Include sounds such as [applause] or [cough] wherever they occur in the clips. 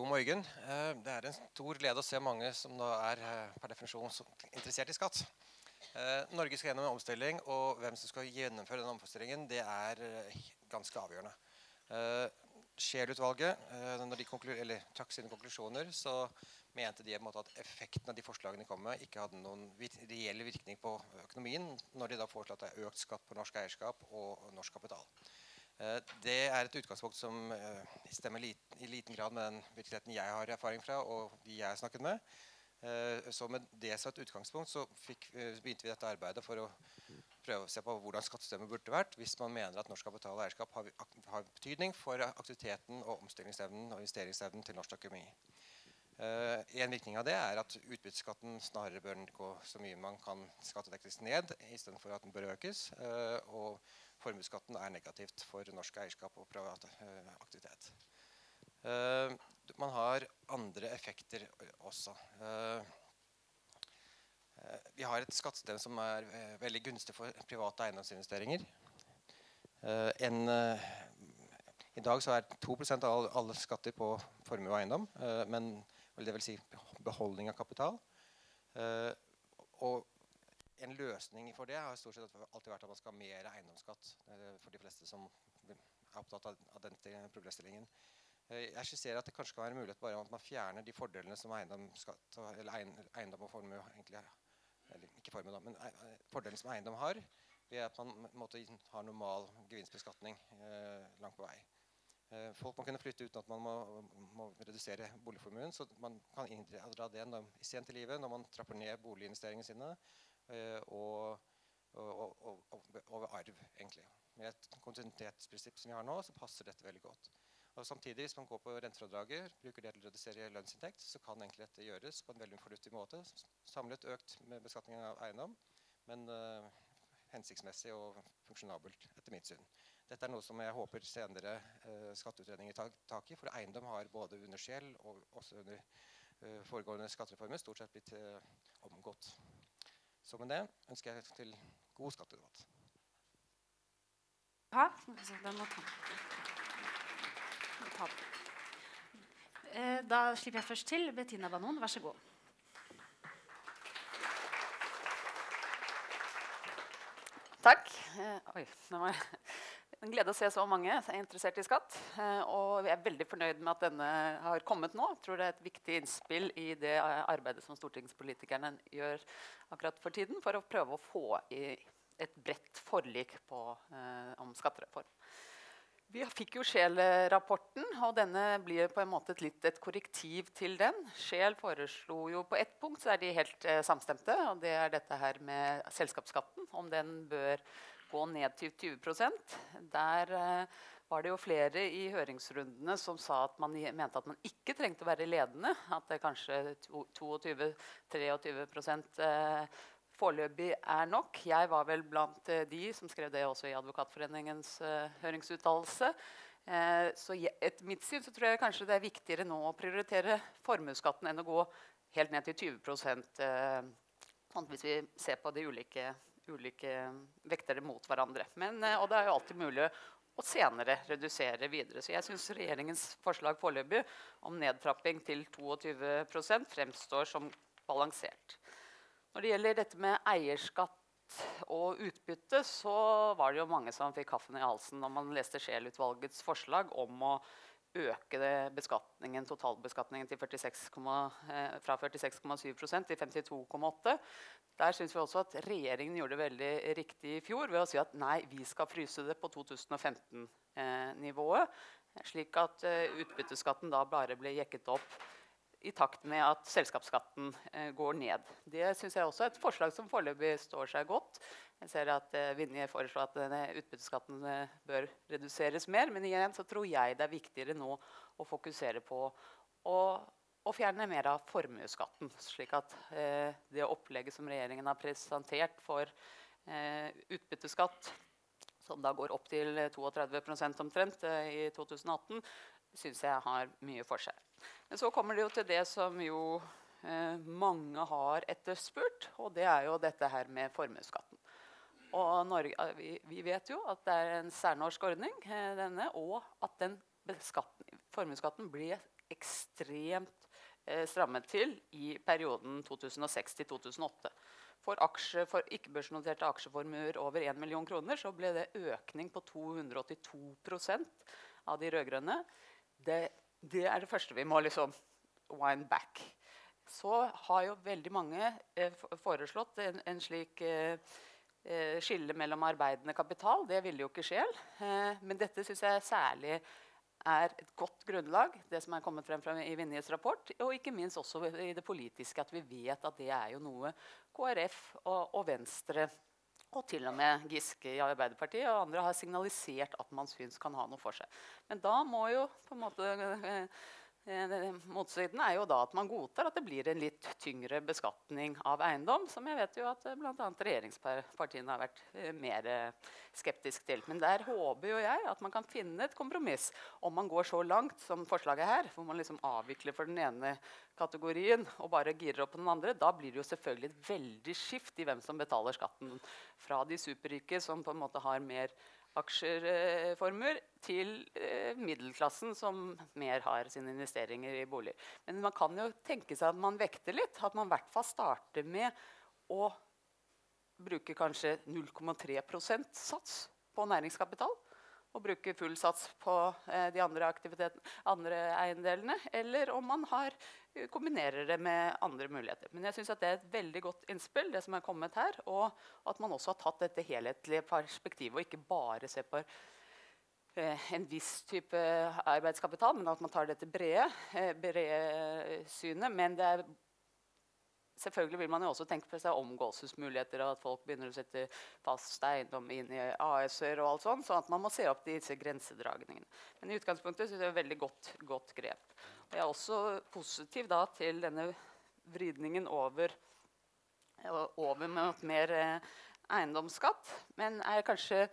God morgen. Eh, det er en stor glede å se mange som da er eh, per definisjon interessert i skatt. Eh, Norge skal gjennom en omstilling, og hvem som skal gjennomføre den omstillingen, det er ganske avgjørende. Scheel-utvalget, når de trakk sine konklusjoner, så mente de at effekten av de forslagene de kom med, ikke hadde noen reell virkning på økonomien, når de da foreslo at det er økt skatt på norsk eierskap og norsk kapital. Eh, det er et utgangspunkt som eh, stemmer i liten grad med den virkeligheten jeg har erfaring fra, og de jeg har snakket med. Eh, så med det som et utgangspunkt så fikk, begynte vi dette arbeidet for å prøve å se på hvordan skattesystemet burde vært hvis man mener at norsk kapital og eierskap har, har betydning for aktiviteten og omstillingsevnen og investeringsevnen til norsk økonomi. Uh, en virkning av det er at utbytteskatten snarere bør gå så mye man kan skattedekkes ned, istedenfor at den bør økes. Uh, og formuesskatten er negativt for norsk eierskap og privat uh, aktivitet. Man har andre effekter også. Vi har et skattesystem som er veldig gunstig for private eiendomsinvesteringer. En, I dag så er 2% av alle skatter på formue og eiendom, men det vil si beholdning av kapital. og en løsning for det har stort sett alltid vært at man skal ha mer eiendomsskatt for de fleste som er opptatt av den problemstillingen. Eh, jeg skisserer at det kanskje kan være mulighet bare at man fjerner de fordelene som eiendom, eiendom og formue egentlig eller ikke formue da, men eh, fordelene som eiendom har, ved at man måtte, har normal gevinstbeskatning langt på vei. Eh, folk må kunne flytte uten at man må, må redusere boligformuen. Så man kan inndra det når, sent i livet når man trapper ned boliginvesteringene sine. Eh, og, og, og, og, arv, egentlig. Med et kontinuitetsprinsipp som vi har nå, så passer dette veldig godt. Og samtidig, Hvis man går på rentefradraget, bruker det til å redusere lønnsinntekt, så kan egentlig dette gjøres på en veldig fornuftig måte. Samlet økt med beskatning av eiendom, men uh, hensiktsmessig og funksjonabelt, etter mitt syn. Dette er noe som jeg håper senere skatteutredninger tak, tak i, for eiendom har både under Scheel og også under uh, foregående skattereformer stort sett blitt omgått. Så med det ønsker jeg til god skattedebatt. Ja, den må ta. Eh, da slipper jeg først til Bettina Banon. Vær så god. Takk. Eh, oi, nå var jeg en glede å se så mange som er interessert i skatt. Eh, og vi er veldig fornøyd med at denne har kommet nå. Jeg tror det er et viktig innspill i det arbeidet som stortingspolitikerne gjør akkurat for tiden, for å prøve å få i et bredt forlik på, eh, om skattereform. Vi fikk jo Scheel-rapporten, og denne blir på en måte et litt et korrektiv til den. Scheel foreslo jo På ett punkt så er de helt eh, samstemte, og det er dette her med selskapsskatten. Om den bør gå ned til 20 Der eh, var det jo flere i høringsrundene som sa at man mente at man ikke trengte å være ledende. At det kanskje 22-23 eh, foreløpig er nok. Jeg var vel blant eh, de som skrev det også i Advokatforeningens eh, høringsuttalelse. Eh, så etter mitt syn så tror jeg kanskje det er viktigere nå å prioritere formuesskatten enn å gå helt ned til 20 eh, sånn Hvis vi ser på de ulike ulike vektere mot hverandre. Men, eh, og det er jo alltid mulig å senere redusere videre. Så jeg syns regjeringens forslag foreløpig om nedtrapping til 22% fremstår som balansert. Når det gjelder dette med eierskatt og utbytte, så var det jo mange som fikk kaffen i halsen når man leste Scheel-utvalgets forslag om å øke beskatningen, totalbeskatningen 46, eh, fra 46,7% til 52,8 der syns vi også at regjeringen gjorde det veldig riktig i fjor ved å si at nei, vi skal fryse det på 2015-nivået. Slik at uh, utbytteskatten da bare ble jekket opp i takt med at selskapsskatten eh, går ned. Det syns jeg også er et forslag som foreløpig står seg godt. Jeg ser at eh, Vinje foreslår at denne utbytteskatten bør reduseres mer. Men igjen så tror jeg det er viktigere nå å fokusere på å å fjerne mer av formuesskatten. Slik at eh, det opplegget som regjeringen har presentert for eh, utbytteskatt, som da går opp til 32% omtrent eh, i 2018, syns jeg har mye for seg. Men så kommer det jo til det som jo eh, mange har etterspurt, og det er jo dette her med formuesskatten. Og Norge, eh, vi, vi, vet jo at det er en særnorsk ordning, eh, denne, og at den formuesskatten ble ekstremt eh, strammet til i perioden 2006 til 2008. For, for ikke-børsnoterte aksjeformuer over 1 million kroner så ble det økning på 282% av de rød-grønne. Det, det, er det første vi må liksom wind back. Så har jo veldig mange eh, foreslått en, en slik eh, eh skille mellom arbeidende kapital. Det ville jo ikke skje. Eh, men dette syns jeg særlig er et godt grunnlag, det som er kommet frem fra i Vinjes rapport. Og ikke minst også i det politiske, at vi vet at det er jo noe KrF og, og Venstre og til og med Giske i Arbeiderpartiet og andre har signalisert at man syns kan ha noe for seg. Men da må jo på en måte eh, motsiden er jo da at man godtar at det blir en litt tyngre beskatning av eiendom, som jeg vet jo at eh, bl.a. regjeringspartiene har vært eh, mer skeptisk til. Men der håper jo jeg at man kan finne et kompromiss om man går så langt som forslaget her, hvor man liksom avvikler for den ene kategorien og bare girer opp på den andre. Da blir det jo selvfølgelig et veldig skift i hvem som betaler skatten. Fra de superrike som på en måte har mer aksjeformuer til eh, middelklassen, som mer har sine investeringer i boliger. Men man kan jo tenke seg at man vekter litt. At man i hvert fall starter med å bruke kanskje 0,3% sats på næringskapital og bruke full sats på eh, de andre, andre eiendelene. Eller om man har, eh, kombinerer det med andre muligheter. Men jeg synes at det er et veldig godt innspill, det som er kommet her. Og at man også har tatt dette helhetlige perspektivet og ikke bare ser på eh, en viss type arbeidskapital, men at man tar dette brede, brede synet. Men det er Selvfølgelig vil man jo også tenke på seg omgåelsesmuligheter, og at folk begynner å sette fast eiendom inn i AS-er og alt sånt, sånn at man må se opp disse grensedragningene. Men i utgangspunktet synes jeg det er et veldig godt, godt grep. Og jeg er også positiv da, til denne vridningen over, over mot mer eh, eiendomsskatt, men er kanskje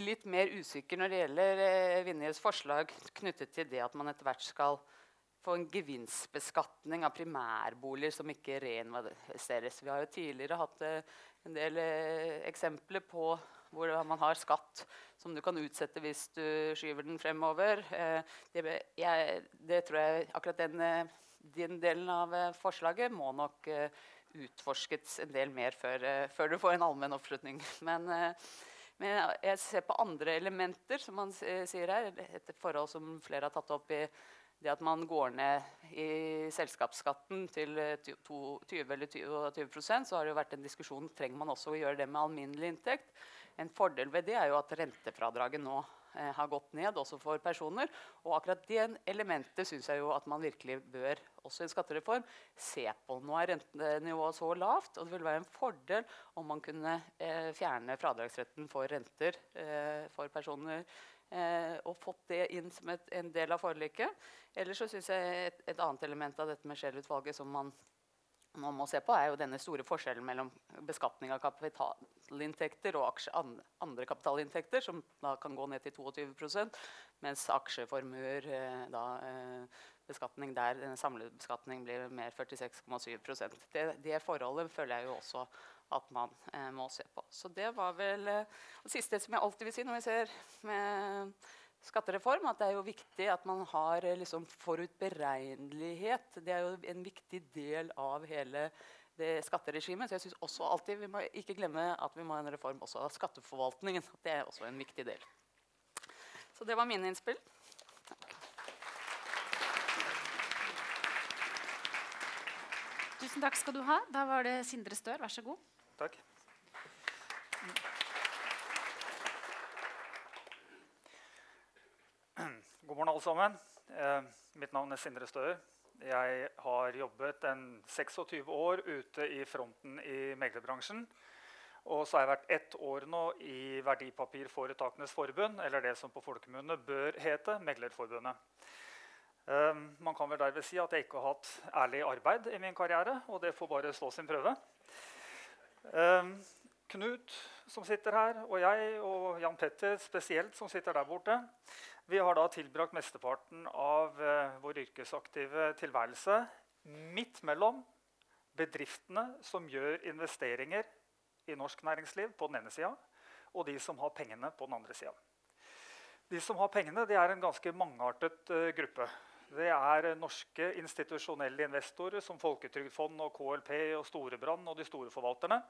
litt mer usikker når det gjelder eh, Vinjes forslag knyttet til det at man etter hvert skal få en gevinstbeskatning av primærboliger som ikke reinvesteres. Vi har jo tidligere hatt eh, en del eh, eksempler på hvor man har skatt som du kan utsette hvis du skyver den fremover. Eh, det, jeg, det tror jeg akkurat den, den, delen av forslaget må nok utforskes en del mer før, før du får en allmenn oppslutning. [laughs] Men, men jeg ser på andre elementer som man sier her, et forhold som flere har tatt opp i det at man går ned i selskapsskatten til 20 eh, eller 20, så har det jo vært en diskusjon trenger man også å gjøre det med alminnelig inntekt. En fordel ved det er jo at rentefradraget nå eh, har gått ned, også for personer. Og akkurat det elementet syns jeg jo at man virkelig bør, også i en skattereform, se på. Nå er rentenivået så lavt, og det vil være en fordel om man kunne eh, fjerne fradragsretten for renter eh, for personer eh, og fått det inn som et, en del av forliket. Ellers så synes jeg et, et, annet element av dette med Scheel-utvalget som man, man, må se på, er jo denne store forskjellen mellom beskatning av kapitalinntekter og aksje, andre kapitalinntekter, som da kan gå ned til 22% mens aksjeformuer eh, da, eh, beskatning der den samlede beskatning blir mer 46,7% det, det forholdet føler jeg jo også at man eh, må se på. Så det var vel eh, det siste som jeg alltid vil si når vi ser med skattereform, at det er jo viktig at man har eh, liksom, forutberegnelighet. Det er jo en viktig del av hele det skatteregimet. Så jeg synes også alltid vi må ikke glemme at vi må ha en reform også av skatteforvaltningen. Det er også en viktig del. Så det var mine innspill. Takk. Tusen takk skal du ha. Da var det Sindre Stør, vær så god. Takk. God morgen, alle sammen. Eh, mitt navn er Sindre Støer. Jeg har jobbet en 26 år ute i fronten i meglerbransjen. Og så har jeg vært ett år nå i Verdipapirforetakenes forbund, eller det som på folkemunne bør hete Meglerforbundet. Eh, man kan vel derved si at jeg ikke har hatt ærlig arbeid i min karriere, og det får bare stå sin prøve. Um, Knut som sitter her, og jeg og Jan Petter spesielt, som sitter der borte, vi har da tilbrakt mesteparten av uh, vår yrkesaktive tilværelse midt mellom bedriftene som gjør investeringer i norsk næringsliv på den ene sida, og de som har pengene på den andre sida. De som har pengene, er en ganske mangeartet uh, gruppe. Det er norske institusjonelle investorer som Folketrygdfond og KLP og Storebrand og de store forvalterne.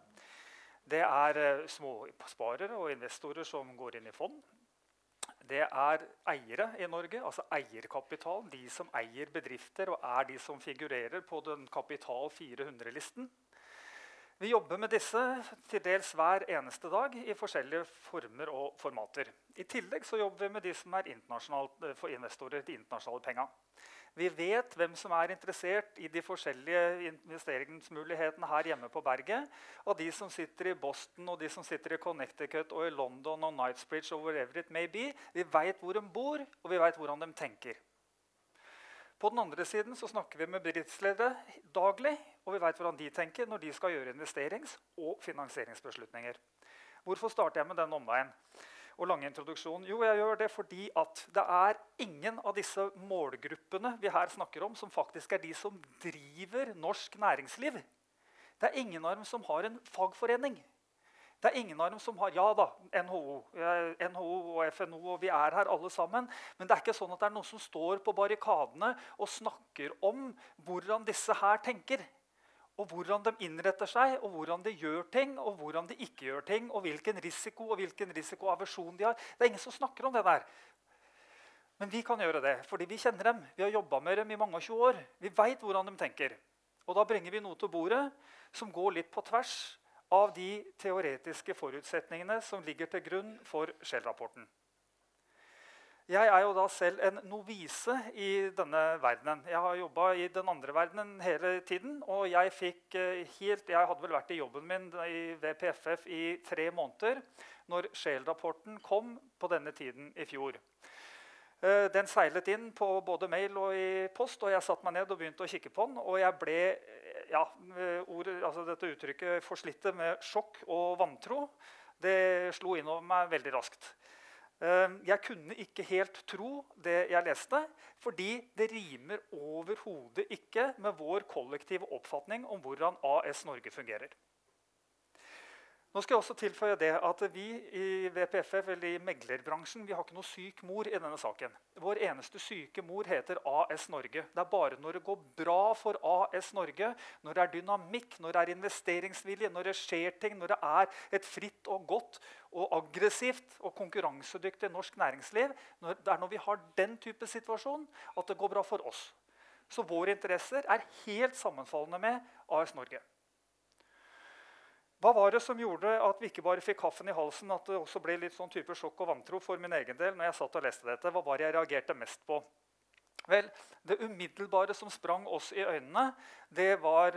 Det er eh, småsparere og investorer som går inn i fond. Det er eiere i Norge, altså eierkapitalen. De som eier bedrifter og er de som figurerer på den Kapital 400-listen. Vi jobber med disse til dels hver eneste dag i forskjellige former og formater. I tillegg så jobber vi med de som er internasjonalt for investorer, de internasjonale penga. Vi vet hvem som er interessert i de forskjellige investeringsmulighetene her hjemme på berget. Og de som sitter i Boston, og de som sitter i Connecticut og i London og Knightsbridge og wherever it may be. Vi veit hvor de bor, og vi veit hvordan de tenker. På den andre siden så snakker vi med bedriftsledere daglig, og vi vet hvordan de tenker når de skal gjøre investerings- og finansieringsbeslutninger. Hvorfor starter jeg med den omveien? Og lange introduksjon? Jo, jeg gjør det fordi at det er ingen av disse målgruppene vi her snakker om, som faktisk er de som driver norsk næringsliv. Det er ingen av dem som har en fagforening. Det er ingen av dem som har Ja da, NHO, NHO og FNO, og vi er her alle sammen. Men det er ikke sånn at det er noen som står på barrikadene og snakker om hvordan disse her tenker. Og hvordan de innretter seg, og hvordan de gjør ting, og hvordan de ikke gjør ting. Og hvilken risiko og hvilken risikoaversjon de har. Det er ingen som snakker om det der. Men vi kan gjøre det, fordi vi kjenner dem. Vi har jobba med dem i mange og 20 år. Vi veit hvordan de tenker. Og da bringer vi noe til bordet som går litt på tvers av de teoretiske forutsetningene som ligger til grunn for Shell-rapporten. Jeg er jo da selv en novise i denne verdenen. Jeg har jobba i den andre verdenen hele tiden. Og jeg fikk eh, helt, jeg hadde vel vært i jobben min i VPFF i tre måneder når Scheel-rapporten kom på denne tiden i fjor. Eh, den seilet inn på både mail og i post, og jeg satte meg ned og begynte å kikke på den. Og jeg ble ja, ord, altså dette uttrykket 'forslitte' med sjokk og vantro. Det slo innover meg veldig raskt. Ehm, jeg kunne ikke helt tro det jeg leste, fordi det rimer overhodet ikke med vår kollektive oppfatning om hvordan AS Norge fungerer. Nå skal jeg også tilføye det at Vi i VPFF eller i meglerbransjen vi har ikke noe syk mor i denne saken. Vår eneste syke mor heter AS Norge. Det er bare når det går bra for AS Norge, når det er dynamikk, når det er investeringsvilje, når det skjer ting, når det er et fritt og godt og aggressivt og konkurransedyktig norsk næringsliv, det er når vi har den type situasjon, at det går bra for oss. Så våre interesser er helt sammenfallende med AS Norge. Hva var det som gjorde at vi ikke bare fikk kaffen i halsen, at det også ble litt sånn type sjokk og vantro for min egen del når jeg satt og leste dette? Hva var det jeg reagerte mest på? Vel, Det umiddelbare som sprang oss i øynene, det var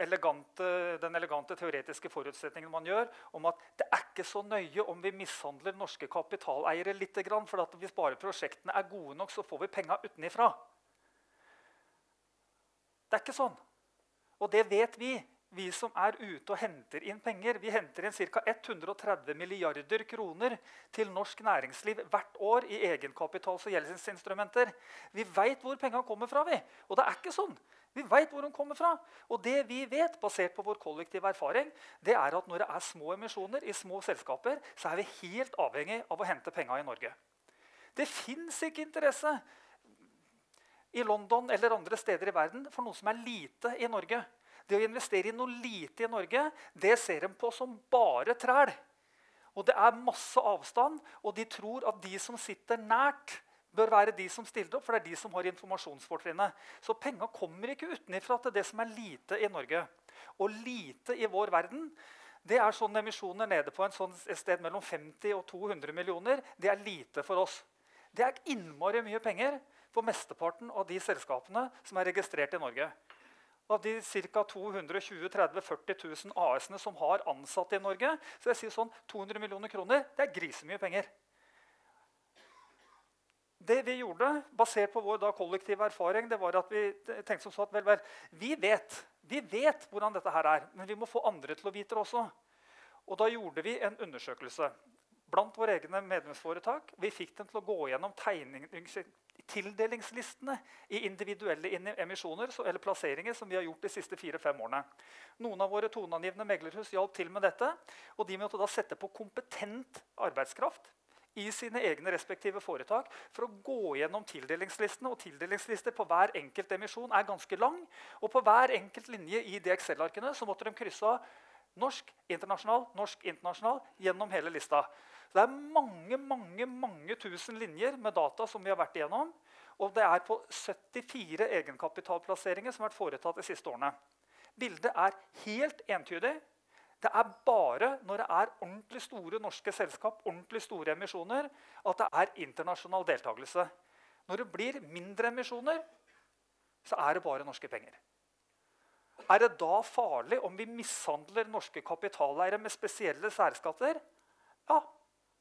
elegante, den elegante teoretiske forutsetningen man gjør om at det er ikke så nøye om vi mishandler norske kapitaleiere litt, for hvis bare prosjektene er gode nok, så får vi penga utenifra. Det er ikke sånn. Og det vet vi vi som er ute og henter inn penger. Vi henter inn ca. 130 milliarder kroner til norsk næringsliv hvert år i egenkapitals- og gjeldsinstrumenter. Vi veit hvor pengene kommer fra. vi. Og det er ikke sånn. Vi veit hvor de kommer fra. Og det vi vet, basert på vår kollektive erfaring, det er at når det er små emisjoner i små selskaper, så er vi helt avhengig av å hente penga i Norge. Det fins ikke interesse i London eller andre steder i verden for noe som er lite i Norge. Det å investere i noe lite i Norge det ser de på som bare træl. Og Det er masse avstand, og de tror at de som sitter nært, bør være de som stiller opp, for det er de som har informasjonsfortrinnet. Så penga kommer ikke utenfra til det som er lite i Norge. Og lite i vår verden det er sånne emisjoner nede på sånn et sted mellom 50 og 200 millioner. Det er lite for oss. Det er innmari mye penger for mesteparten av de selskapene som er registrert i Norge. Av de ca. 220 30 40 000 AS-ene som har ansatte i Norge, så jeg sier sånn 200 millioner kroner det er grisemye penger. Det vi gjorde, basert på vår da, kollektive erfaring, det var at vi tenkte som så at vel, vel, vi vet, vi vet hvordan dette her er, men vi må få andre til å vite det også. Og Da gjorde vi en undersøkelse blant våre egne medlemsforetak. Vi fikk dem til å gå gjennom tildelingslistene i individuelle emisjoner eller plasseringer som vi har gjort de siste fire-fem årene. Noen av våre toneangivende meglerhus hjalp til med dette. og De måtte da sette på kompetent arbeidskraft i sine egne respektive foretak for å gå gjennom tildelingslistene. Og tildelingslister på hver enkelt emisjon er ganske lang. Og på hver enkelt linje i de Excel-arkene så måtte de krysse av norsk, internasjonal, norsk, internasjonal gjennom hele lista. Så det er mange mange, mange tusen linjer med data som vi har vært igjennom. Og det er på 74 egenkapitalplasseringer som har vært foretatt de siste årene. Bildet er helt entydig. Det er bare når det er ordentlig store norske selskap, ordentlig store emisjoner, at det er internasjonal deltakelse. Når det blir mindre emisjoner, så er det bare norske penger. Er det da farlig om vi mishandler norske kapitaleiere med spesielle særskatter? Ja,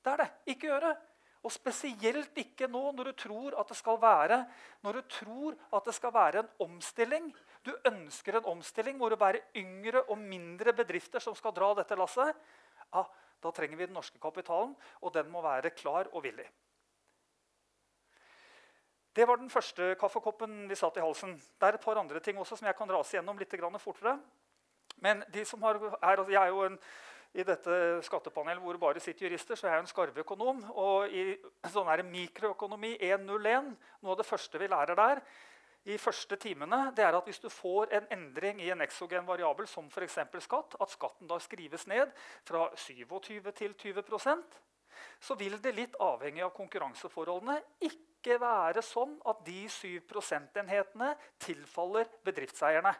det er det. Ikke gjør det. Og spesielt ikke nå når du tror at det skal være, når du tror at det skal være en omstilling. Du ønsker en omstilling. hvor det være yngre og mindre bedrifter som skal dra dette lasset? Ja, da trenger vi den norske kapitalen, og den må være klar og villig. Det var den første kaffekoppen vi satt i halsen. Det er et par andre ting også som jeg kan rase gjennom litt fortere. Men de som har, er, jeg er jo en i dette skattepanelet hvor det bare sitter jurister, så er jeg en skarveøkonom. Og i sånn her mikroøkonomi 101, noe av det første vi lærer der, i første timene, det er at hvis du får en endring i en exogen variabel, som f.eks. skatt, at skatten da skrives ned fra 27 til 20% så vil det litt avhengig av konkurranseforholdene ikke være sånn at de 7 prosentenhetene tilfaller bedriftseierne.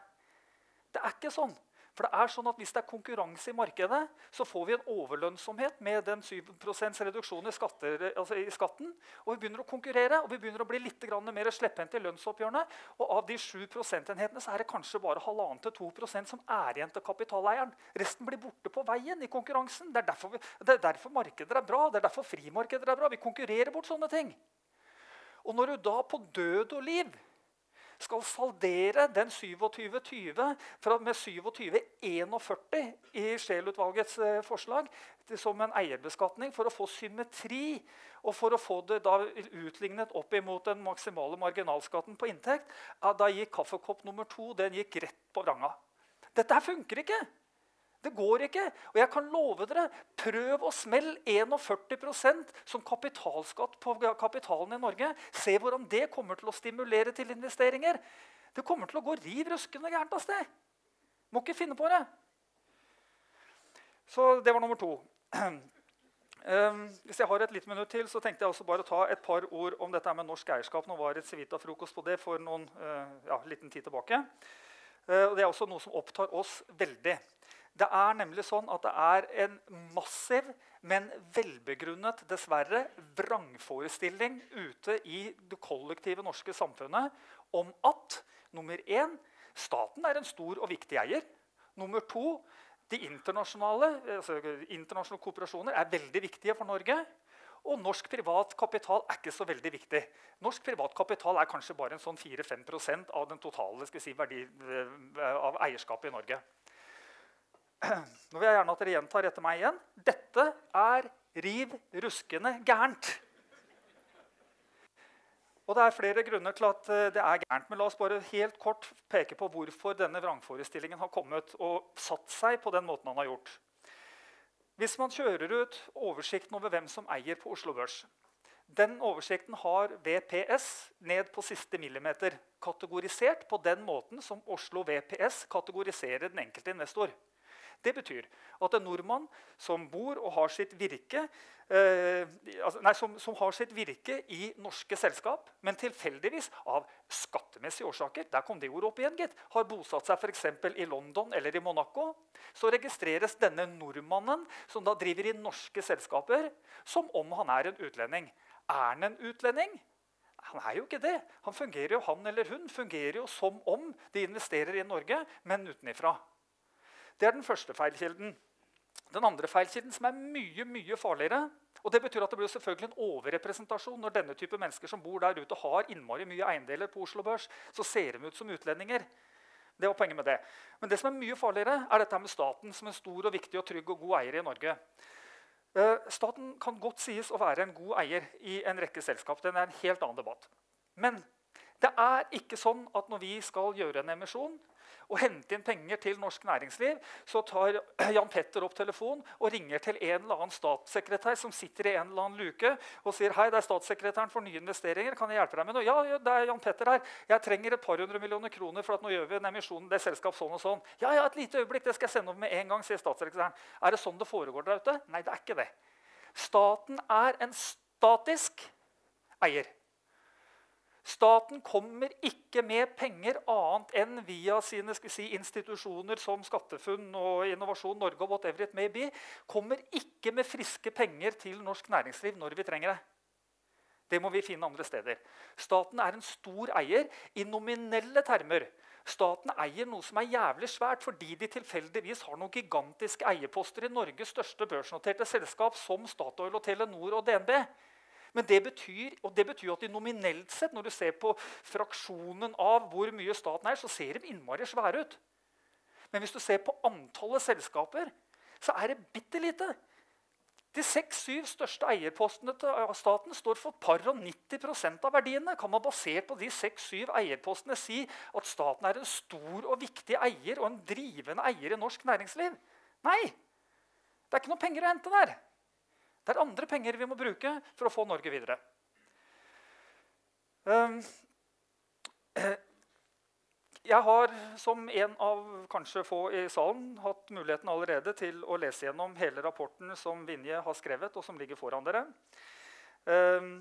Det er ikke sånn. For det er sånn at Hvis det er konkurranse i markedet, så får vi en overlønnsomhet med den 7 reduksjonen i, skatter, altså i, skatten. Og vi begynner å konkurrere og vi begynner å bli litt mer slepphendte i lønnsoppgjørene. Og av de 7 prosentenhetene så er det kanskje bare 1,5-2% som er igjen til kapitaleieren. Resten blir borte på veien i konkurransen. Det er, derfor, vi, det er derfor markeder er bra. Det er derfor frimarkeder er bra. Vi konkurrerer bort sånne ting. Og når du da på død og liv skal saldere den 27-20 med 27-41 i Scheel-utvalgets eh, forslag som en eierbeskatning for å få symmetri og for å få det da utlignet opp imot den maksimale marginalskatten på inntekt, da gikk kaffekopp nummer to den gikk rett på vranga. Dette her funker ikke. Det går ikke. Og jeg kan love dere, prøv å smelle 41% som kapitalskatt på kapitalen i Norge. Se hvordan det kommer til å stimulere til investeringer. Det kommer til å gå riv røskende gærent av sted. Må ikke finne på det. Så det var nummer to. [clears throat] Um, hvis jeg har et lite minutt til, så tenkte jeg også bare å ta et par ord om dette med norsk eierskap. Nå var det et Civita-frokost på det for noen uh, ja, liten tid tilbake. Uh, og det er også noe som opptar oss veldig. Det er nemlig sånn at det er en massiv, men velbegrunnet dessverre, vrangforestilling ute i det kollektive norske samfunnet om at nummer én, staten er en stor og viktig eier. Nummer to, de internasjonale, altså internasjonale kooperasjoner er veldig viktige for Norge. Og norsk privat kapital er ikke så veldig viktig. Norsk privat kapital er kanskje bare en sånn 4-5% av den totale si, verdi eh, av eierskapet i Norge. Nå vil jeg gjerne at dere gjentar etter meg igjen. Dette er riv ruskende gærent. Og Det er flere grunner til at eh, det er gærent. Men la oss bare helt kort peke på hvorfor denne vrangforestillingen har kommet og satt seg på den måten han har gjort. Hvis man kjører ut oversikten over hvem som eier på Oslo Børs Den oversikten har VPS ned på siste millimeter kategorisert på den måten som Oslo VPS kategoriserer den enkelte investor. Det betyr at en nordmann som bor og har sitt virke eh, altså, nei, som, som, har sitt virke i norske selskap, men tilfeldigvis av skattemessige årsaker der kom det ordet opp igjen, gitt, har bosatt seg f.eks. i London eller i Monaco, så registreres denne nordmannen som da driver i norske selskaper, som om han er en utlending. Er han en utlending? Han er jo ikke det. Han fungerer jo, han eller hun fungerer jo som om de investerer i Norge, men utenifra. Det er den første feilkilden. Den andre feilkilden, som er mye mye farligere og Det betyr at det blir selvfølgelig en overrepresentasjon når denne type mennesker som bor der ute, har innmari mye eiendeler på Oslo Børs. Så ser de ut som utlendinger. Det var poenget med det. Men det som er mye farligere, er dette med staten som en stor, og viktig, og trygg og god eier i Norge. Eh, staten kan godt sies å være en god eier i en rekke selskap. Den er en helt annen debatt. Men det er ikke sånn at når vi skal gjøre en emisjon, å hente inn penger til norsk næringsliv, så tar [clears throat] Jan Petter opp telefonen og ringer til en eller annen statssekretær som sitter i en eller annen luke og sier hei, det er statssekretæren for nye investeringer. kan jeg hjelpe deg med noe? Ja, ja, det er Jan Petter her. Jeg trenger et par hundre millioner kroner for at nå gjør vi en emisjon. det er selskap sånn og sånn. Ja, ja, et lite øyeblikk, det skal jeg sende over med en gang, sier statssekretæren. Er det sånn det foregår der ute? Nei, det er ikke det. Staten er en statisk eier. Staten kommer ikke med penger annet enn via sine si, institusjoner som SkatteFUNN og Innovasjon Norge og whatever it may be, kommer ikke med friske penger til norsk næringsliv når vi trenger det. Det må vi finne andre steder. Staten er en stor eier i nominelle termer. Staten eier noe som er jævlig svært fordi de tilfeldigvis har noen gigantiske eierposter i Norges største børsnoterte selskap, som Statoil, og Telenor og DNB. Men det betyr, og det betyr at de nominelt sett, når du ser på fraksjonen av hvor mye staten er, så ser de innmari svære ut. Men hvis du ser på antallet selskaper, så er det bitte lite. De seks-syv største eierpostene til staten står for par og 90% av verdiene. Kan man basert på de seks-syv eierpostene si at staten er en stor og viktig eier og en drivende eier i norsk næringsliv? Nei! Det er ikke noe penger å hente der. Det er andre penger vi må bruke for å få Norge videre. Um, jeg har som en av kanskje få i salen hatt muligheten allerede til å lese gjennom hele rapporten som Vinje har skrevet, og som ligger foran dere. Um,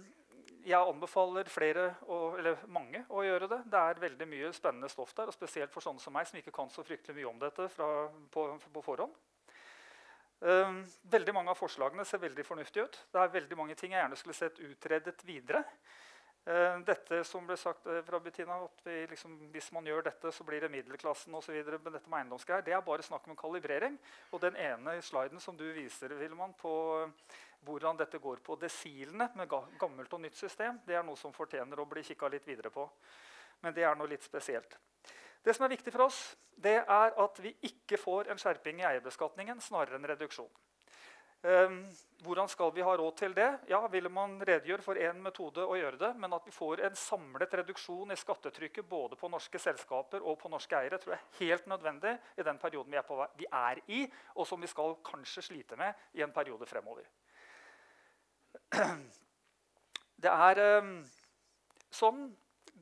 jeg anbefaler flere, eller mange å gjøre det. Det er veldig mye spennende stoff der. og Spesielt for sånne som meg, som ikke kan så fryktelig mye om dette fra, på, på forhånd. Ehm, veldig Mange av forslagene ser veldig fornuftige ut. Det er veldig mange ting jeg gjerne skulle sett utredet videre. Ehm, dette som ble sagt eh, fra Bettina, at vi, liksom, Hvis man gjør dette, så blir det middelklassen osv. Men dette med eiendomsgreier, det er bare snakk om kalibrering. Og den ene sliden som du viser Wilman, på hvordan dette går på desilene med gammelt og nytt system, det er noe som fortjener å bli kikka litt videre på. Men det er noe litt spesielt. Det som er viktig for oss, det er at vi ikke får en skjerping i eierbeskatningen, snarere en reduksjon. Um, hvordan skal vi ha råd til det? Ja, Ville man redegjøre for én metode å gjøre det, men at vi får en samlet reduksjon i skattetrykket både på norske selskaper og på norske eiere, tror jeg er helt nødvendig i den perioden vi er, på, vi er i, og som vi skal kanskje slite med i en periode fremover. [clears throat] Det er um, sånn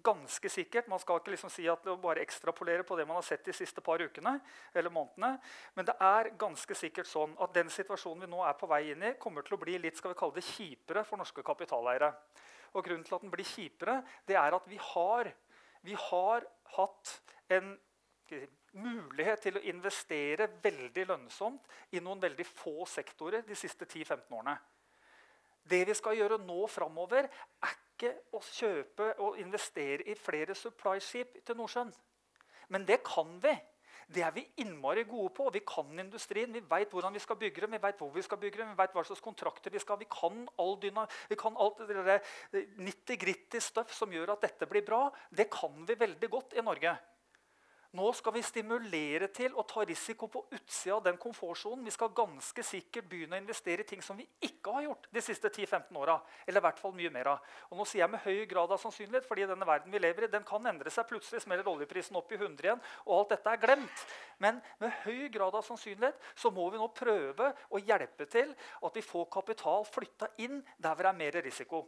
ganske sikkert. Man skal ikke liksom si at det bare ekstrapolere på det man har sett de siste par ukene. eller månedene, Men det er ganske sikkert sånn at den situasjonen vi nå er på vei inn i, kommer til å bli litt skal vi kalle det, kjipere for norske kapitaleiere. Og Grunnen til at den blir kjipere, det er at vi har, vi har hatt en mulighet til å investere veldig lønnsomt i noen veldig få sektorer de siste 10-15 årene. Det vi skal gjøre nå framover, er ikke å kjøpe og investere i flere supply-skip til Nordsjøen. Men det kan vi. Det er vi innmari gode på. Vi kan industrien. Vi vet hvordan vi skal bygge dem, vi vet hvor vi skal bygge dem, vi vet hva slags kontrakter vi skal. Vi kan, all dyna, vi kan alt det 90-gritty stuff som gjør at dette blir bra. Det kan vi veldig godt i Norge. Nå skal vi stimulere til å ta risiko på utsida av den komfortsonen. Vi skal ganske sikkert begynne å investere i ting som vi ikke har gjort de siste 10-15 åra. Eller i hvert fall mye mer av. Og nå sier jeg med høy grad av sannsynlighet, fordi denne verden vi lever i, den kan endre seg. Plutselig smeller oljeprisen opp i 100 igjen, og alt dette er glemt. Men med høy grad av sannsynlighet så må vi nå prøve å hjelpe til at vi får kapital flytta inn der hvor det er mer risiko.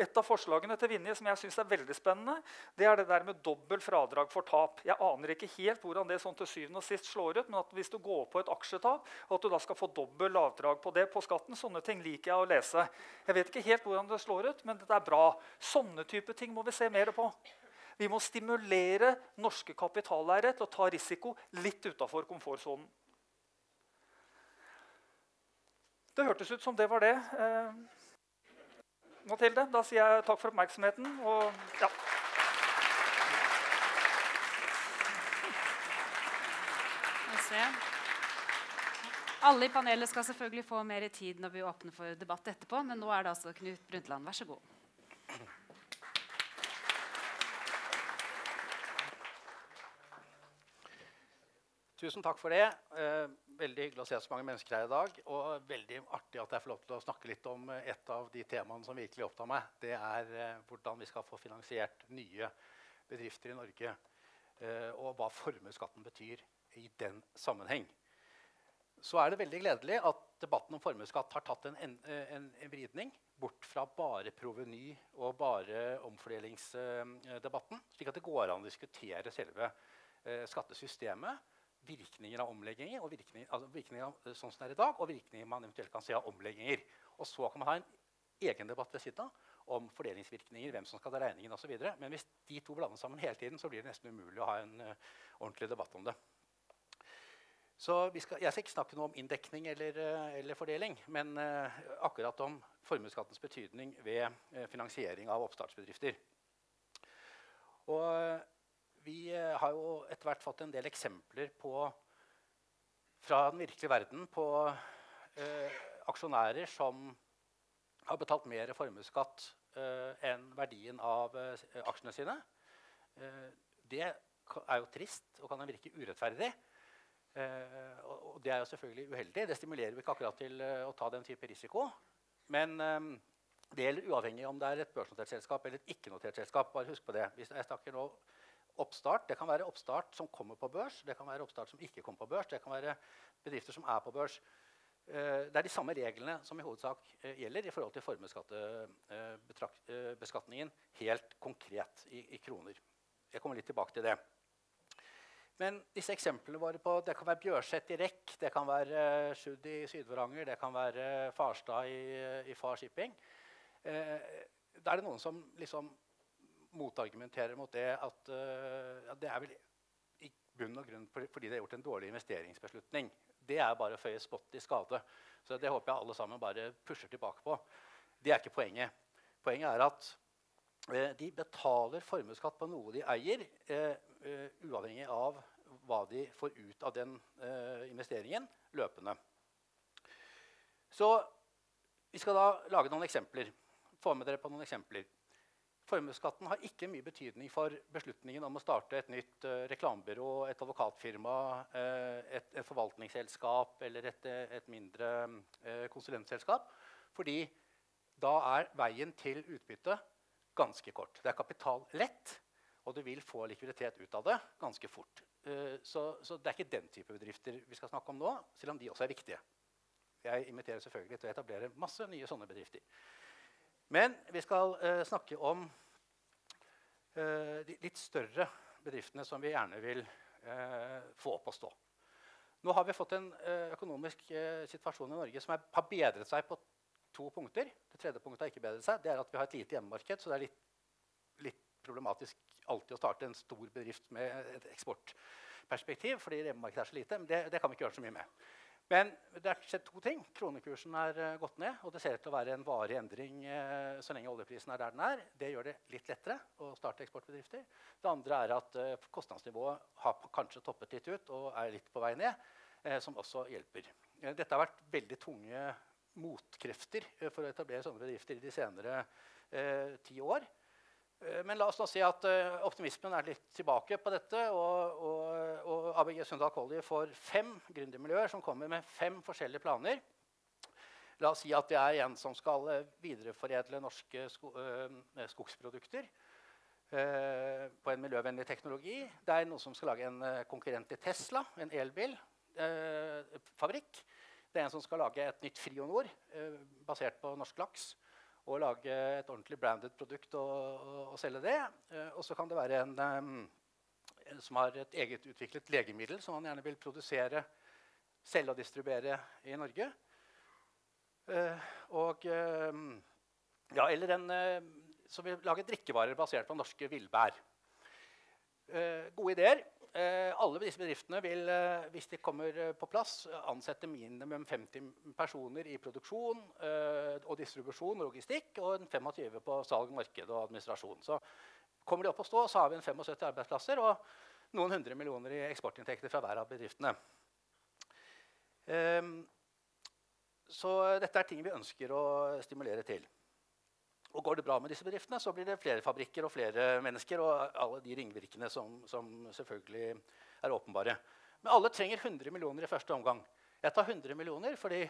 Et av forslagene til Vinje som jeg synes er veldig spennende, det er det der med dobbelt fradrag for tap. Jeg aner ikke helt hvordan det sånn til syvende og sist slår ut, men at hvis du går på et aksjetap, og at du da skal få dobbelt avdrag på det på skatten, sånne ting liker jeg å lese. Jeg vet ikke helt hvordan det slår ut, men det er bra. Sånne type ting må vi se mer på. Vi må stimulere norske kapitaleiere til å ta risiko litt utafor komfortsonen. Det hørtes ut som det var det. Eh, Mathilde. Da sier jeg takk for oppmerksomheten. Og, ja. Alle i panelet skal selvfølgelig få mer tid når vi åpner for debatt etterpå. Men nå er det altså Knut Brundtland. Vær så god. Tusen takk for det. Veldig hyggelig å se så mange mennesker her i dag. Og veldig artig at jeg får lov til å snakke litt om eh, et av de temaene som virkelig opptar meg. Det er eh, hvordan vi skal få finansiert nye bedrifter i Norge. eh, og hva formuesskatten betyr i den sammenheng. Så er det veldig gledelig at debatten om formuesskatt har tatt en, en, en, vridning bort fra bare proveny og bare omfordelingsdebatten, slik at det går an å diskutere selve skattesystemet, virkninger av omlegginger, og virkninger, altså virkninger av, eh, sånn som det er i dag, og virkninger man eventuelt kan se av omlegginger. Og så kan man ha en egen debatt ved siden av om fordelingsvirkninger, hvem som skal ta regningen osv. Men hvis de to blandes sammen hele tiden, så blir det nesten umulig å ha en uh, ordentlig debatt om det. Så skal, Jeg skal ikke snakke noe om inndekning eller, uh, eller fordeling, men uh, akkurat om formuesskattens betydning ved finansiering av oppstartsbedrifter. Og vi har jo etter hvert fått en del eksempler på, fra den virkelige verden på aksjonærer som har betalt mer formuesskatt eh, enn verdien av eh, aksjene sine. Uh, det er jo trist og kan virke urettferdig. Og, og, det er jo selvfølgelig uheldig. Det stimulerer vi ikke akkurat til å ta den type risiko. Men det gjelder uavhengig om det er et børsnotert selskap eller et ikke-notert selskap. Bare husk på det. Hvis jeg snakker nå oppstart, Det kan være oppstart som kommer på børs, det kan være oppstart som ikke kommer på børs. Det kan være bedrifter som er på børs. Eh, det er de samme reglene som i hovedsak eh, gjelder i forhold til formuesskattebeskatningen eh, helt konkret i, i, kroner. Jeg kommer litt tilbake til det. Men disse eksemplene våre på, det kan være Bjørset i REC, det kan være Sjud i Syd-Varanger, det kan være Farstad i, i Far Shipping. Da er det noen som liksom motargumenterer mot det at uh, ja, det er vel i bunn og grunn fordi det er gjort en dårlig investeringsbeslutning det er bare å føye spott i skade. Så det håper jeg alle sammen bare pusher tilbake på. Det er ikke poenget. Poenget er at eh, de betaler formuesskatt på noe de eier, eh, uh, uavhengig av hva de får ut av den uh, investeringen løpende. Så vi skal da lage noen eksempler. Få med dere på noen eksempler. Formuesskatten har ikke mye betydning for beslutningen om å starte et nytt uh, reklamebyrå, et advokatfirma, uh, et, et, forvaltningsselskap eller et, eh, et mindre uh, konsulentselskap. Fordi da er veien til utbytte ganske kort. Det er kapital lett, og du vil få likviditet ut av det ganske fort. Så, så, det er ikke den type bedrifter vi skal snakke om nå, selv om de også er viktige. Jeg inviterer selvfølgelig til å etablere masse nye sånne bedrifter. Men vi skal uh, snakke om uh, de litt større bedriftene som vi gjerne vil uh, få opp å stå. Nå har vi fått en økonomisk situasjon i Norge som er, har bedret seg på to punkter. Det tredje punktet har ikke bedret seg. Det er at vi har et lite hjemmemarked, så det er litt, litt problematisk alltid å starte en stor bedrift med et eksportperspektiv, fordi hjemmemarkedet er så lite. Men det, det kan vi ikke gjøre så mye med. Men det har skjedd to ting. Kronekursen er uh, gått ned. Og det ser ut til å være en varig endring uh, så lenge oljeprisen er der den er. Det gjør det litt lettere å starte eksportbedrifter. Det andre er at uh, kostnadsnivået har kanskje toppet litt ut og er litt på vei ned, som også hjelper. dette har vært veldig tunge motkrefter for å etablere sånne bedrifter i de senere ti år. Eh, men la oss da si at uh, optimismen er litt tilbake på dette. Og, og, og ABG Sundal Collier får fem gründermiljøer som kommer med fem forskjellige planer. La oss si at det er en som skal uh, videreforedle norske sko skogsprodukter på en miljøvennlig teknologi. Det er noen som skal lage en konkurrent til Tesla, en elbilfabrikk. det er en som skal lage et nytt Frionor basert på norsk laks og lage et ordentlig branded produkt og, og, og selge det. Eh, og så kan det være en um, som har et eget utviklet legemiddel som man gjerne vil produsere, selge og distribuere i Norge. Uh, og ja, eller en som vil lage drikkevarer basert på norske villbær. gode ideer. Eh, alle disse bedriftene vil, eh, hvis de kommer eh, på plass, ansette minimum 50 personer i produksjon og distribusjon og logistikk, og 25 på salg, marked og administrasjon. Så kommer de opp å stå, så har vi en 75 arbeidsplasser og noen hundre millioner i eksportinntekter fra hver av bedriftene. Ehm, så dette er ting vi ønsker å stimulere til. Og Går det bra med disse bedriftene, så blir det flere fabrikker og flere mennesker. og alle de ringvirkene som, som selvfølgelig er åpenbare. Men alle trenger 100 millioner i første omgang. Jeg tar 100 millioner fordi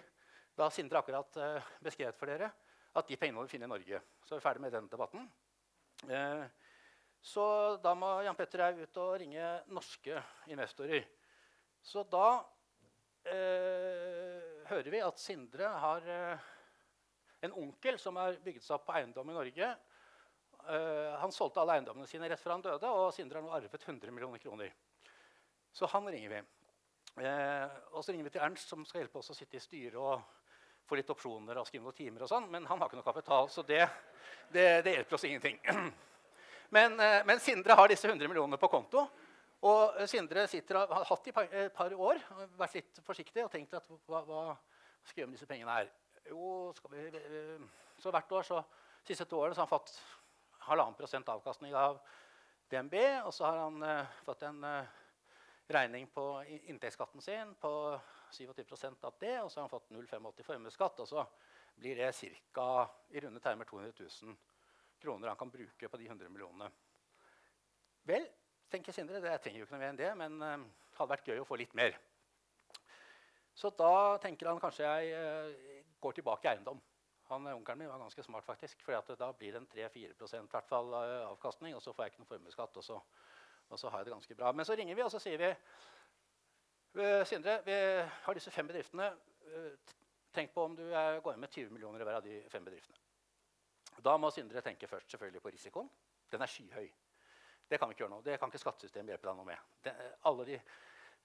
da Sindre akkurat uh, beskrevet for dere at de pengene må vi finne i Norge. Så er vi ferdig med den debatten. Uh, Så da må Jan Petter Haug ut og ringe norske investorer. Så da eh, hører vi at Sindre har eh, en onkel som har bygget seg opp på eiendom i Norge. Uh, han solgte alle eiendommene sine rett før han døde, og Sindre har nå arvet 100 millioner kroner. Så han ringer vi. Uh, og så ringer vi til Ernst, som skal hjelpe oss å sitte i styret og få litt opsjoner og skrive noen timer. og sånn, Men han har ikke noe kapital, så det, det, det hjelper oss ingenting. [clears throat] Men, uh, men, Sindre har disse 100 millionene på konto. Og Sindre sitter, har hatt i et par, år, vært litt forsiktig og tenkt at hva, hva skal vi gjøre med disse pengene her? Jo, vi, så hvert år, så siste to årene så har han fått halvannen prosent avkastning av DNB. Og så har han uh, fått en uh, regning på inntektsskatten sin på 27% av det. Og så har han fått 0,85 formuesskatt. Og så blir det ca. i runde termer 200 000 kroner han kan bruke på de 100 millionene. Vel, tenker Sindre, det trenger jo ikke noe mer enn det, men uh, hadde vært gøy å få litt mer. Så da tenker han kanskje jeg går tilbake i eiendom. Han, Onkelen min var ganske smart, faktisk. For da blir det en 3-4% hvert fall eh, avkastning, og så får jeg ikke noe formuesskatt. Og, og, så har jeg det ganske bra. Men så ringer vi, og så sier vi eh, Sindre, vi har disse fem bedriftene. Eh, tenk på om du går inn med 20 millioner i hver av de fem bedriftene. Da må Sindre tenke først selvfølgelig på risikoen. Den er skyhøy. Det kan vi ikke gjøre noe. Det kan ikke skattesystemet hjelpe deg noe med. Det, alle de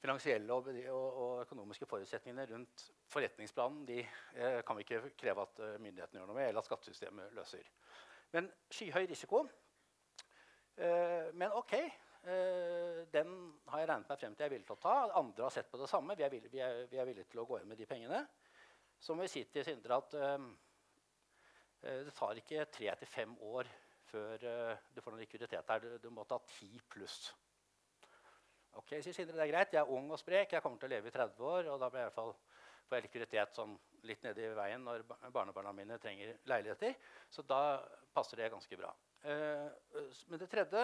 finansielle og, og, økonomiske forutsetningene rundt forretningsplanen de, eh, kan vi ikke kreve at uh, myndighetene gjør noe med, eller at skattesystemet løser. Men skyhøy risiko. Eh, men OK, eh, den har jeg regnet meg frem til jeg er villig til å ta. Andre har sett på det samme. Vi er villige, vi er, vi er villige til å gå inn med de pengene. Så må vi si til Sindre at eh, eh, det tar ikke tre til fem år før du får noen likviditet her. Du, du må ta ti pluss. Ok, sier Sindre, det er greit. Jeg er ung og sprek. Jeg kommer til å leve i 30 år. Og da blir jeg i hvert fall får jeg sånn litt nede i veien når barnebarna mine trenger leiligheter. Så da passer det ganske bra. Uh, men det tredje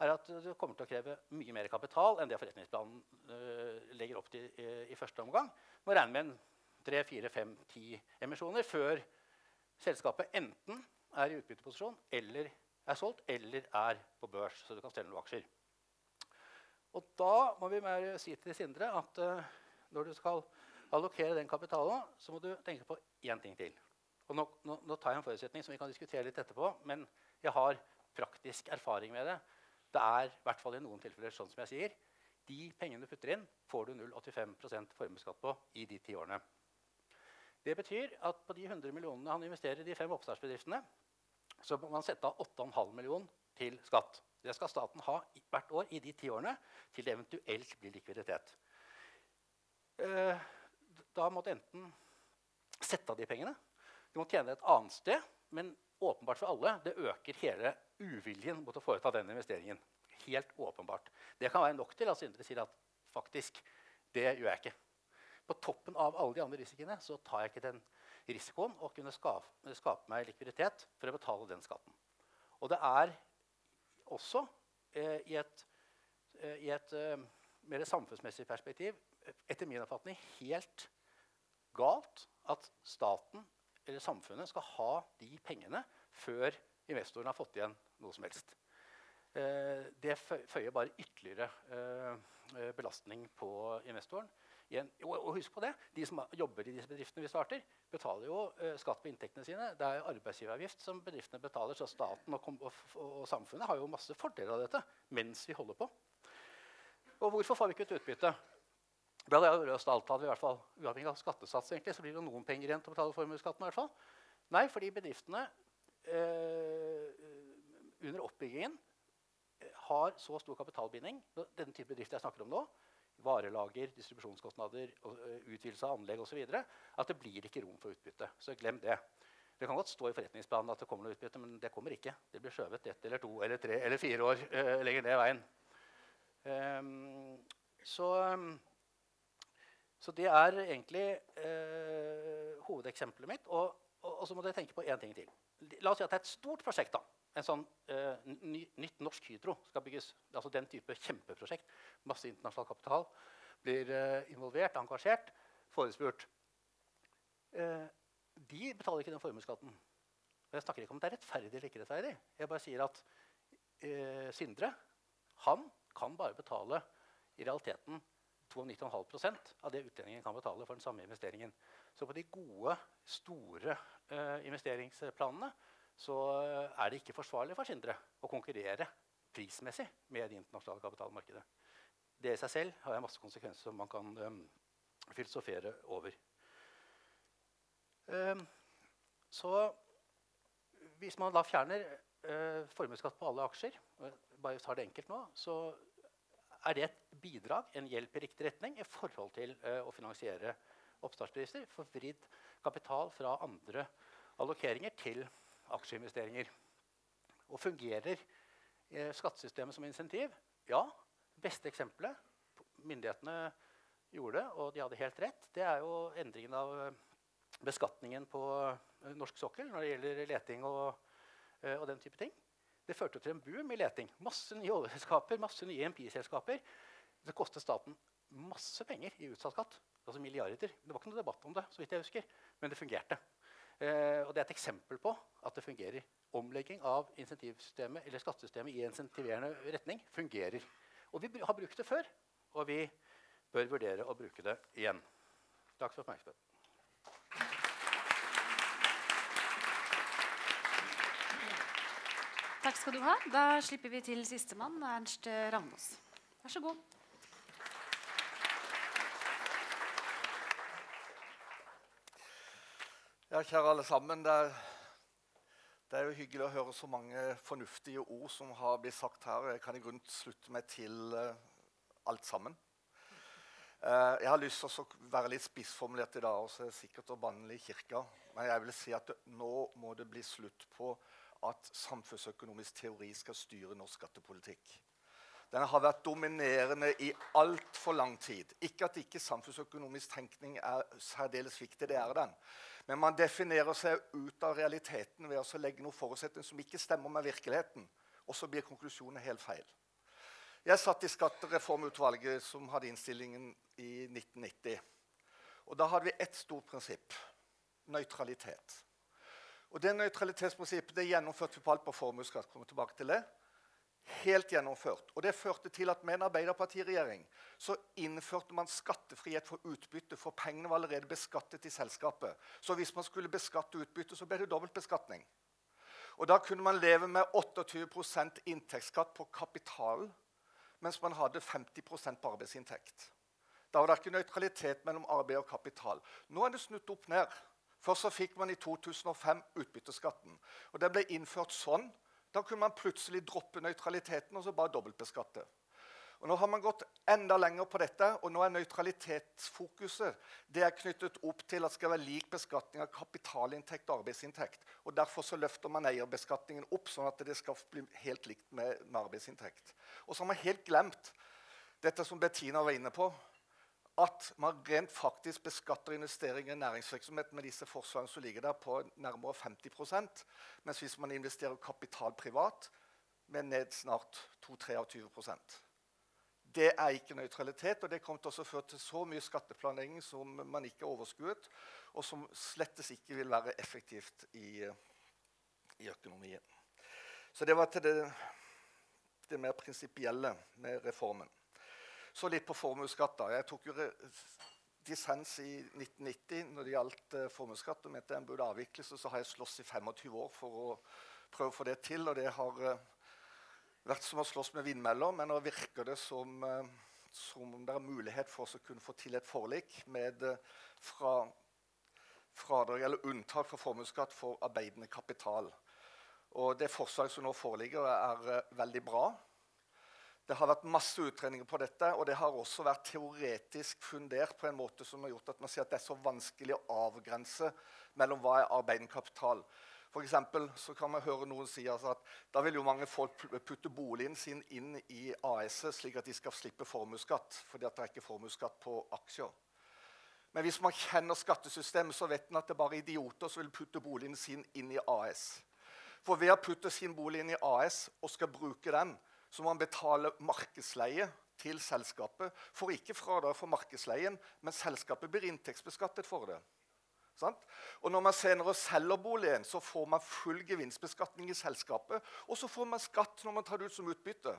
er at det kommer til å kreve mye mer kapital enn det forretningsplanen uh, legger opp til i første omgang. Må regne med en tre, fire, fem, ti emisjoner før selskapet enten er i utbytteposisjon eller er solgt eller er på børs, så du kan stelle noen aksjer. Og da må vi bare si til Sindre at uh, når du skal allokere den kapitalen, så må du tenke på én ting til. Og nå, nå, nå, tar jeg en forutsetning som vi kan diskutere litt etterpå, men jeg har praktisk erfaring med det. Det er i hvert fall i noen tilfeller sånn som jeg sier. De pengene du putter inn, får du 0,85% formuesskatt på i de ti årene. Det betyr at på de 100 millionene han investerer i de fem oppstartsbedriftene, så må man sette av 8,5 millioner til skatt. Det skal staten ha hvert år i de ti årene til det eventuelt blir likviditet. Eh, da må du enten sette av de pengene. Du må tjene et annet sted. Men åpenbart for alle, det øker hele uviljen mot å foreta den investeringen. Helt åpenbart. Det kan være nok til at Sindre sier at faktisk, det gjør jeg ikke. På toppen av alle de andre risikoene så tar jeg ikke den risikoen å kunne skape, skape meg likviditet for å betale den skatten. Og det er også eh, i et, eh, i et eh, mer samfunnsmessig perspektiv etter min oppfatning helt galt at staten eller samfunnet skal ha de pengene før investoren har fått igjen noe som helst. Eh, det føyer bare ytterligere eh, belastning på investoren. En, og husk på det, De som jobber i disse bedriftene vi starter, betaler jo uh, skatt på inntektene sine. Det er arbeidsgiveravgift som bedriftene betaler, så staten og, og, og, samfunnet har jo masse fordeler av dette mens vi holder på. Og hvorfor får vi ikke ut utbytte? Da hadde løst alt hadde vi i hvert fall, Uavhengig av skattesats egentlig, så blir det noen penger igjen til å betale formuesskatten. hvert fall. Nei, fordi bedriftene eh, under oppbyggingen har så stor kapitalbinding denne type bedrifter jeg snakker om nå, varelager, distribusjonskostnader, utvidelse av anlegg osv. at det blir ikke rom for utbytte. Så glem det. Det kan godt stå i forretningsplanen at det kommer noe utbytte, men det kommer ikke. Det blir skjøvet ett eller to eller tre eller fire år uh, lenger ned veien. Um, så, så, det er egentlig uh, hovedeksempelet mitt. Og, og, og, så må dere tenke på én ting til. La oss si at det er et stort prosjekt. da en sånn eh, ny, nytt norsk Hydro skal bygges. Altså den type kjempeprosjekt. Masse internasjonal kapital blir eh, involvert, engasjert, forespurt. Eh, de betaler ikke den formuesskatten. Jeg snakker ikke om det er rettferdig eller ikke rettferdig. Jeg bare sier at eh, Sindre han kan bare betale i realiteten 92,5% av det utlendingen kan betale for den samme investeringen. Så på de gode, store eh, investeringsplanene så er det ikke forsvarlig for Sindre å konkurrere prismessig med det internasjonale kapitalmarkedet. Det i seg selv har masse konsekvenser som man kan um, filosofere over. Um, så hvis man da fjerner uh, formuesskatt på alle aksjer, bare tar det enkelt nå, så er det et bidrag, en hjelp i riktig retning i forhold til uh, å finansiere oppstartspriser, Forvridd vridd kapital fra andre allokeringer til aksjeinvesteringer. Og fungerer eh, skattesystemet som insentiv? Ja. Det Beste eksempelet myndighetene gjorde, og de hadde helt rett, det er jo endringen av eh, beskatningen på eh, norsk sokkel når det gjelder leting og, eh, og den type ting. Det førte til en boom i leting. Masse nye oljeselskaper, masse nye MP-selskaper. Det kostet staten masse penger i utsatt skatt. Altså milliarder. Det var ikke noe debatt om det, så vidt jeg husker, men det fungerte. Eh, og det er et eksempel på at det fungerer. Omlegging av insentivsystemet eller skattesystemet i insentiverende retning fungerer. Og vi har brukt det før, og vi bør vurdere å bruke det igjen. Takk for oppmerksomheten. Takk skal du ha. Da slipper vi til sistemann, Ernst Ravnås. Vær så god. Ja, kjære alle sammen. Det er, det er, jo hyggelig å høre så mange fornuftige ord som har blitt sagt her. Jeg kan i grunnen slutte meg til uh, alt sammen. Uh, jeg har lyst til å være litt spissformulert i dag, og så er det sikkert å banne i kirka. Men jeg vil si at det, nå må det bli slutt på at samfunnsøkonomisk teori skal styre norsk skattepolitikk. Den har vært dominerende i altfor lang tid. Ikke at ikke samfunnsøkonomisk tenkning er særdeles viktig, det er den. Men man definerer seg ut av realiteten ved å legge noen forutsetninger som ikke stemmer med virkeligheten. Og så blir konklusjonen helt feil. Jeg satt i Skattereformutvalget, som hadde innstillingen i 1990. Og Da hadde vi ett stort prinsipp nøytralitet. Og Det nøytralitetsprinsippet det gjennomførte vi på alt på formuesskatt. kommer tilbake til det helt gjennomført. Og Det førte til at med en Arbeiderpartiregjering så innførte man skattefrihet for utbytte, for pengene var allerede beskattet i selskapet. Så hvis man skulle beskatte utbytte, så ble det dobbeltbeskatning. Og Da kunne man leve med 28% inntektsskatt på kapitalen, mens man hadde 50 på arbeidsinntekt. Da var det ikke nøytralitet mellom arbeid og kapital. Nå er det snudd opp ned. Først så fikk man i 2005 utbytteskatten. Og Den ble innført sånn da kunne man plutselig droppe nøytraliteten og så bare dobbeltbeskatte. Og Nå har man gått enda lenger på dette, og nå er nøytralitetsfokuset det er knyttet opp til at det skal være lik beskatning av kapitalinntekt og arbeidsinntekt. Og Derfor så løfter man eierbeskatningen opp, sånn at det skal bli helt likt med, med arbeidsinntekt. Og så har man helt glemt dette som Bettina var inne på, at man rent faktisk beskatter investeringer i næringsvirksomhet med disse forslagene som ligger der på nærmere 50% mens hvis man investerer kapital privat, med ned snart 2-23% Det er ikke nøytralitet, og det kommer til å føre til så mye skatteplanlegging som man ikke har overskuet, og som slettes ikke vil være effektivt i, i økonomien. Så det var til det, det mer prinsipielle med reformen. Så litt på formuesskatt. Jeg tok jo dissens i 1990 når det gjaldt uh, formuesskatt. og mente den burde avvikles, og så har jeg slåss i 25 år for å prøve å få det til. Og det har uh, vært som å slåss med vindmeller, men nå virker det som, uh, som om det er mulighet for oss å kunne få til et forlik med fra fradrag eller unntak fra formuesskatt for arbeidende kapital. Og Det forslaget som nå foreligger, er veldig bra. Det har vært masse utredninger på dette, og det har også vært teoretisk fundert på en måte som har gjort at man sier at det er så vanskelig å avgrense mellom hva er arbeidende kapital. For så kan man høre noen si altså at da vil jo mange folk putte boligen sin inn i AS-et, slik at de skal slippe formuesskatt, fordi at det er ikke formuesskatt på aksjer. Men hvis man kjenner skattesystemet, så vet man at det er bare idioter som vil putte boligen sin inn i AS. For ved å putte sin bolig inn i AS og skal bruke den, så må man betale markedsleie til selskapet. for ikke fradrag for markedsleien, men selskapet blir inntektsbeskattet for det. Sant? Og når man senere selger boligen, så får man full gevinstbeskatning i selskapet. Og så får man skatt når man tar det ut som utbytte.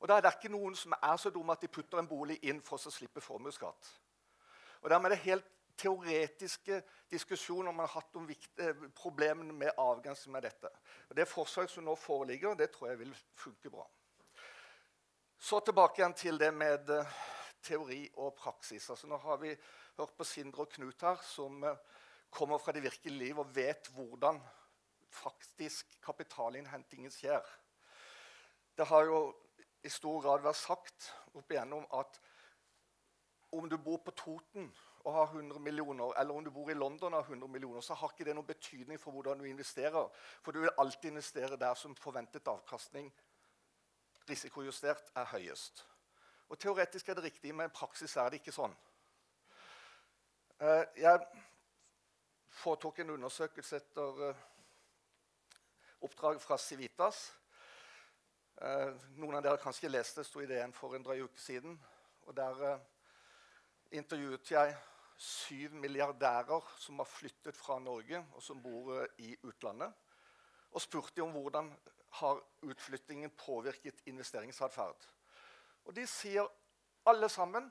Og da er det ikke noen som er så dumme at de putter en bolig inn for å slippe formuesskatt. Og Dermed er det helt teoretiske diskusjoner man har hatt om eh, problemene med avgrensning med dette. Og Det forslaget som nå foreligger, det tror jeg vil funke bra. Så tilbake igjen til det med eh, teori og praksis. Altså, nå har vi hørt på Sindre og Knut her, som eh, kommer fra det virkelige liv og vet hvordan faktisk kapitalinnhentingen skjer. Det har jo i stor grad vært sagt opp igjennom at om du bor på Toten og har 100 millioner, eller om du bor i London og har 100 millioner, så har ikke det noen betydning for hvordan du investerer. For du vil alltid investere der som forventet avkastning risikojustert er høyest. Og Teoretisk er det riktig, men i praksis er det ikke sånn. Eh, jeg foretok en undersøkelse etter eh, oppdrag fra Civitas. Eh, noen av dere kanskje lest det, sto i DN for en drøy uke siden. Og Der intervjuet jeg syv milliardærer som har flyttet fra Norge, og som bor i utlandet, og spurte om hvordan har utflyttingen påvirket investeringsatferd. Og de sier alle sammen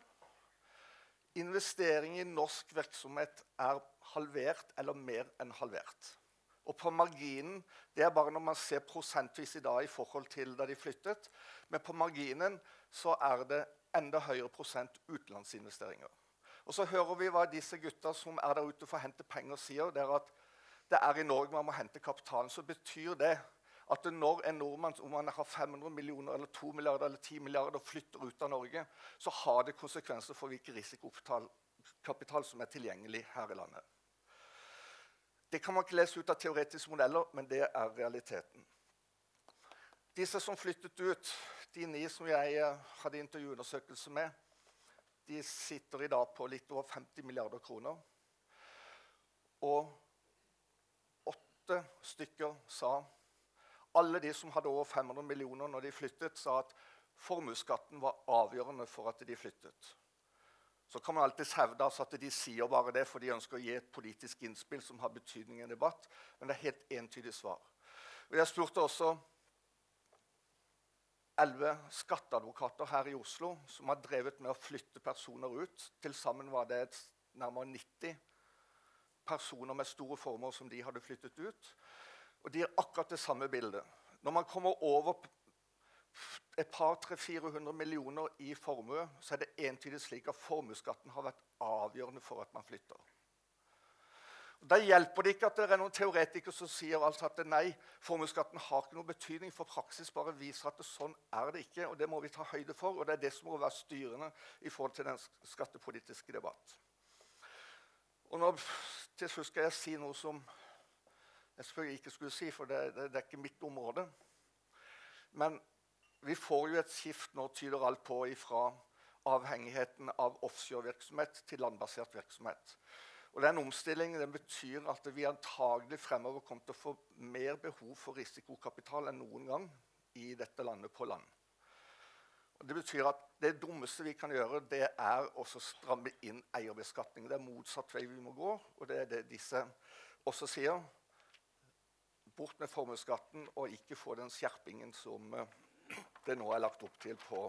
investering i norsk virksomhet er halvert eller mer enn halvert. Og på marginen Det er bare når man ser prosentvis i dag i forhold til da de flyttet. Men på marginen så er det enda høyere prosent utenlandsinvesteringer. Og så hører vi hva disse gutta som er der ute for å hente penger, sier. Det er at det er i Norge man må hente kapitalen. Så betyr det at når en nordmann om han har 500 millioner, eller 2 milliarder eller 10 milliarder flytter ut av Norge, så har det konsekvenser for hvilken risikokapital som er tilgjengelig her i landet. Det kan man ikke lese ut av teoretiske modeller, men det er realiteten. Disse som flyttet ut, de ni som jeg eh, hadde intervjuundersøkelse med, de sitter i dag på litt over 50 milliarder kroner. Og åtte stykker sa alle de som hadde over 500 millioner når de flyttet, sa at formuesskatten var avgjørende for at de flyttet. Så kan man alltid hevde altså at de sier bare det for de ønsker å gi et politisk innspill som har betydning i en debatt, men det er helt entydig svar. Og Jeg spurte også elleve skatteadvokater her i Oslo som har drevet med å flytte personer ut. Til sammen var det nærmere 90 personer med store formål som de hadde flyttet ut. Og de gir akkurat det samme bildet. Når man kommer over et par 300-400 millioner i formue, så er det entydig slik at formuesskatten har vært avgjørende for at man flytter. Da hjelper det ikke at det er noen teoretikere som sier altså at nei, formuesskatten har ikke noen betydning for praksis, bare viser at det, sånn er det ikke. og Det må vi ta høyde for, og det er det som må være styrende i forhold til den skattepolitiske debatt. Og nå, Til slutt skal jeg si noe som jeg skulle ikke skulle si, for det, det, det, er ikke mitt område. Men vi får jo et skift nå, tyder alt på, fra avhengigheten av offshorevirksomhet til landbasert virksomhet. Og Den omstillingen den betyr at vi antagelig fremover kommer til å få mer behov for risikokapital enn noen gang i dette landet på land. Og det betyr at det dummeste vi kan gjøre, det er å stramme inn eierbeskatning. Det er motsatt vei vi må gå, og det er det disse også sier bort med formuesskatten og ikke få den skjerpingen som eh, det nå er lagt opp til på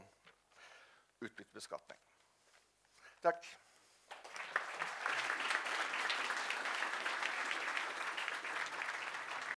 utbyttebeskatning. Takk.